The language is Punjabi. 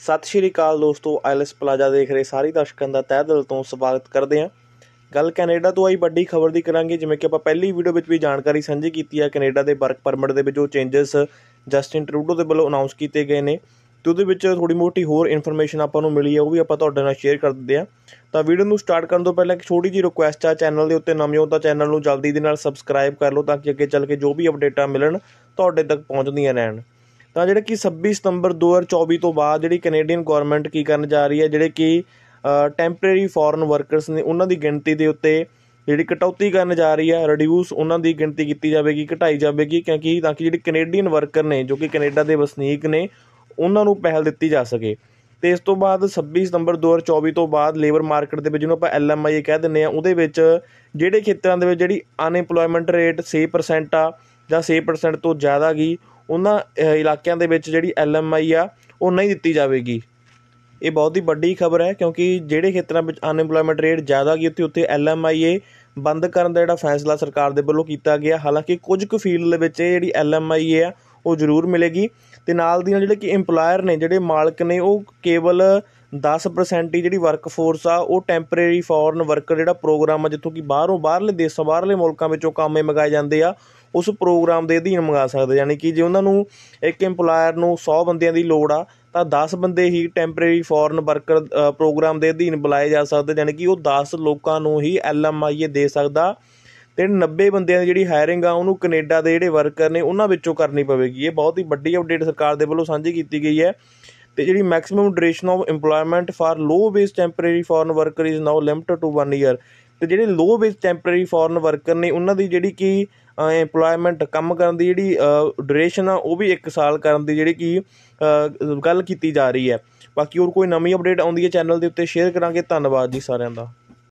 ਸਤਿ ਸ਼੍ਰੀ ਅਕਾਲ ਦੋਸਤੋ ਆਈਲੈਸ ਪਲਾਜ਼ਾ ਦੇਖ ਰਹੇ ਸਾਰੇ ਦਰਸ਼ਕਾਂ ਦਾ ਤਹਿ ਦਿਲ ਤੋਂ ਸਵਾਗਤ ਕਰਦੇ ਹਾਂ। ਗੱਲ ਕੈਨੇਡਾ ਤੋਂ ਆਈ ਵੱਡੀ ਖਬਰ ਦੀ ਕਰਾਂਗੇ, ਜਿਵੇਂ ਕਿ ਆਪਾਂ ਪਹਿਲੀ ਵੀਡੀਓ ਵਿੱਚ ਵੀ ਜਾਣਕਾਰੀ ਸਾਂਝੀ ਕੀਤੀ ਹੈ ਕੈਨੇਡਾ ਦੇ ਵਰਕ ਪਰਮਿਟ ਦੇ ਵਿੱਚ ਜੋ ਚੇਂਜਸ ਜਸਟਿਨ ਟਰੂਡੋ ਦੇ ਵੱਲੋਂ ਅਨਾਉਂਸ ਕੀਤੇ ਗਏ ਨੇ। ਤੇ ਉਹਦੇ ਵਿੱਚ ਥੋੜੀ ਮੋਟੀ ਹੋਰ ਇਨਫੋਰਮੇਸ਼ਨ ਆਪਾਂ ਨੂੰ ਮਿਲੀ ਹੈ ਉਹ ਵੀ ਆਪਾਂ ਤੁਹਾਡੇ ਨਾਲ ਸ਼ੇਅਰ ਕਰ ਦਿੰਦੇ ਹਾਂ। ਤਾਂ ਵੀਡੀਓ ਨੂੰ ਸਟਾਰਟ ਕਰਨ ਤੋਂ ਪਹਿਲਾਂ ਇੱਕ ਛੋਟੀ ਜਿਹੀ ਰਿਕੁਐਸਟ ਆ ਚੈਨਲ ਦੇ ਉੱਤੇ ਨਵੇਂ ਹੋ ਤਾਂ ਚੈਨਲ ਨੂੰ ਜਲਦੀ ਦੇ ਨਾਲ ਸਬਸਕ੍ਰਾਈਬ ਕਰ ਲਓ, ਤਾਂ ਕਿ ਅੱਗੇ ਚੱਲ ਕੇ ਜੋ ਵੀ ਅਪਡੇਟਾਂ ਮਿਲਣ, ਤੁਹਾਡੇ ਤੱਕ ਪਹੁੰਚਦੀਆਂ ਰਹਿਣ। ਤਾਂ ਜਿਹੜੇ ਕਿ 26 ਸਤੰਬਰ 2024 ਤੋਂ ਬਾਅਦ ਜਿਹੜੀ ਕੈਨੇਡੀਅਨ ਗਵਰਨਮੈਂਟ ਕੀ ਕਰਨ ਜਾ ਰਹੀ ਹੈ, ਜਿਹੜੇ ਕਿ ਟੈਂਪਰੇਰੀ ਫੋਰਨ ਵਰਕਰਸ ਨੇ, ਉਹਨਾਂ ਦੀ ਗਿਣਤੀ ਦੇ ਉੱਤੇ ਜਿਹੜੀ ਕਟੌਤੀ ਕਰਨ ਜਾ ਰਹੀ ਹੈ ਰਿਡਿਊਸ ਉਹਨਾਂ ਦੀ ਗਿਣਤੀ ਕੀਤੀ ਜਾਵੇਗੀ, ਘਟਾਈ ਜਾਵੇਗੀ, ਕਿਉਂਕਿ ਤਾਂ ਕਿ ਜਿਹੜੇ ਕੈਨੇਡੀਅਨ ਵਰਕਰ ਨੇ, ਜੋ ਕਿ ਕੈਨੇਡਾ ਦੇ ਵਸਨੀਕ ਨੇ, ਉਹਨਾਂ ਨੂੰ ਪਹਿਲ ਦਿੱਤੀ ਜਾ ਸਕੇ। ਤੇ ਇਸ ਤੋਂ ਬਾਅਦ 26 ਸਤੰਬਰ 2024 ਤੋਂ ਬਾਅਦ ਲੇਬਰ ਮਾਰਕੀਟ ਦੇ ਵਿੱਚ ਜਿਹਨੂੰ ਆਪਾਂ ਐਲਐਮਆਈ ਕਹਿ ਦਿੰਦੇ ਆ ਉਹਦੇ ਵਿੱਚ ਜਿਹੜੇ ਖੇਤਰਾਂ ਦੇ ਵਿੱਚ ਜਿਹੜੀ ਅਨਇੰਪਲੋਇਮੈਂਟ ਰੇਟ 6% ਆ ਜਾਂ 6% ਤੋਂ ਜ਼ਿਆਦਾ ਗਈ ਉਹਨਾਂ ਇਲਾਕਿਆਂ ਦੇ ਵਿੱਚ ਜਿਹੜੀ ਐਲਐਮਆਈ ਆ, ਉਹ ਨਹੀਂ ਦਿੱਤੀ ਜਾਵੇਗੀ। ਇਹ ਬਹੁਤ ਹੀ ਵੱਡੀ ਖਬਰ ਹੈ, ਕਿਉਂਕਿ ਜਿਹੜੇ ਖੇਤਰਾਂ ਵਿੱਚ ਅਨਇੰਪਲੋਇਮੈਂਟ ਰੇਟ ਜ਼ਿਆਦਾ ਗਈ ਉੱਥੇ ਉੱਥੇ ਐਲਐਮਆਈਏ ਬੰਦ ਕਰਨ ਦਾ ਜਿਹੜਾ ਫੈਸਲਾ ਸਰਕਾਰ ਦੇ ਵੱਲੋਂ ਕੀਤਾ ਗਿਆ। ਹਾਲਾਂਕਿ ਕੁਝ ਕੁ ਫੀਲਡ ਦੇ ਵਿੱਚ ਇਹ ਜਿਹੜੀ ਐਲਐਮਆਈਏ ਆ ਉਹ ਜ਼ਰੂਰ ਮਿਲੇਗੀ। ਤੇ ਨਾਲ ਦੀ ਨਾਲ ਜਿਹੜੇ ਕਿ EMPLOYER ਨੇ, ਜਿਹੜੇ ਮਾਲਕ ਨੇ, ਉਹ ਕੇਵਲ 10% ਹੀ ਜਿਹੜੀ ਵਰਕਫੋਰਸ ਆ, ਉਹ ਟੈਂਪਰੇਰੀ ਫੋਰਨ ਵਰਕਰ ਜਿਹੜਾ ਪ੍ਰੋਗਰਾਮ ਆ, ਜਿੱਥੋਂ ਕਿ ਬਾਹਰੋਂ ਬਾਹਰਲੇ ਦੇਸ਼ਾਂ, ਬਾਹਰਲੇ ਮੁਲਕਾਂ ਵਿੱਚੋਂ ਕਾਮੇ ਮੰਗਾਏ ਜਾਂਦੇ ਆ, ਉਸ ਪ੍ਰੋਗਰਾਮ ਦੇ ਅਧੀਨ ਮੰਗਾ ਸਕਦੇ ਯਾਨੀ ਕਿ ਜੇ ਉਹਨਾਂ ਨੂੰ ਇੱਕ EMPLOYER ਨੂੰ 100 ਬੰਦਿਆਂ ਦੀ ਲੋੜ ਆ, ਤਾਂ 10 ਬੰਦੇ ਹੀ ਟੈਂਪਰੇਰੀ ਫੋਰਨ ਵਰਕਰ ਪ੍ਰੋਗਰਾਮ ਦੇ ਅਧੀਨ ਬੁਲਾਏ ਜਾ ਸਕਦੇ ਯਾਨੀ ਕਿ ਉਹ 10 ਲੋਕਾਂ ਨੂੰ ਹੀ ਐਲਐਮਆਈਏ ਦੇ ਸਕਦਾ। ਅਤੇ ਨੱਬੇ ਬੰਦਿਆਂ ਦੀ ਜਿਹੜੀ ਹਾਇਰਿੰਗ ਆ, ਉਹਨੂੰ ਕੈਨੇਡਾ ਦੇ ਜਿਹੜੇ ਵਰਕਰ ਨੇ, ਉਹਨਾਂ ਵਿੱਚੋਂ ਕਰਨੀ ਪਵੇਗੀ। ਇਹ ਬਹੁਤ ਹੀ ਵੱਡੀ ਅਪਡੇਟ ਸਰਕਾਰ ਦੇ ਵੱਲੋਂ ਸਾਂਝੀ ਕੀਤੀ ਗਈ ਹੈ। ਅਤੇ ਜਿਹੜੀ maximum duration of EMPLOYMENT for low base temporary foreign worker is now limited to 1 year ਤੇ ਜਿਹੜੇ low base temporary foreign worker ਨੇ, ਉਹਨਾਂ ਦੀ ਜਿਹੜੀ ਕਿ EMPLOYMENT ਕੰਮ ਕਰਨ ਦੀ ਜਿਹੜੀ ਡਿਊਰੇਸ਼ਨ ਆ, ਉਹ ਵੀ 1 ਸਾਲ ਕਰਨ ਦੀ ਜਿਹੜੀ ਕਿ ਗੱਲ ਕੀਤੀ ਜਾ ਰਹੀ ਹੈ। ਬਾਕੀ ਹੋਰ ਕੋਈ ਨਵੀਂ ਅਪਡੇਟ ਆਉਂਦੀ ਹੈ ਚੈਨਲ ਦੇ ਉੱਤੇ ਸ਼ੇਅਰ ਕਰਾਂਗੇ। ਧੰਨਵਾਦ ਜੀ ਸਾਰਿਆਂ ਦਾ।